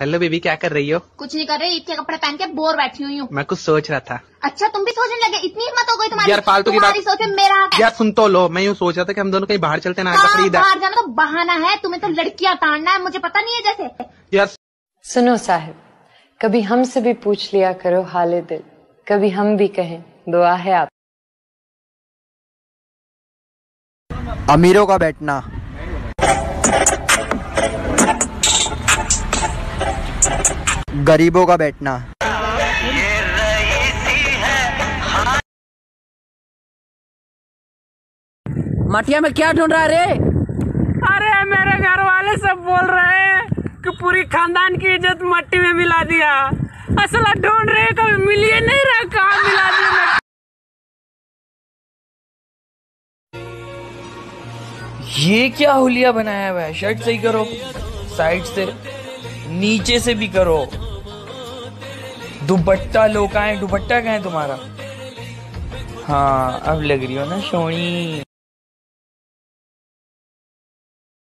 Hello baby क्या कर रही हो? कुछ नहीं कर रही ईद के कपड़े पहन के बोर बैठी हुई हूँ। मैं कुछ सोच रहा था। अच्छा तुम भी सोचने लगे इतनी हिम्मत हो गई तुम्हारी। यार, फालतू की बात- सोच मेरा यार सुन तो लो मैं यूँ सोच रहा था कि हम दोनों कहीं बाहर चलते ना हाँ, बाहर जाना तो बहाना है तुम्हें तो लड़कियाँ ताड़ना है मुझे पता नहीं है जैसे। यार सुनो साहिब कभी हमसे भी पूछ लिया करो हाले दिल। कभी हम भी कहें दुआ है आप। अमीरों का बैठना। गरीबों का बैठना। मटिया में क्या ढूंढ रहा है रे? अरे मेरे घर वाले सब बोल रहे हैं कि पूरी खानदान की इज़्ज़त मट्टी में मिला दिया। असला ढूंढ रहे कभी मिलिए नहीं रहा कहा मिला दिया ये क्या हुलिया बनाया हुआ है? शर्ट सही करो साइड से नीचे से भी करो। दुपट्टा लोग आए है दुपट्टा का है तुम्हारा? हाँ अब लग रही हो ना सोनी।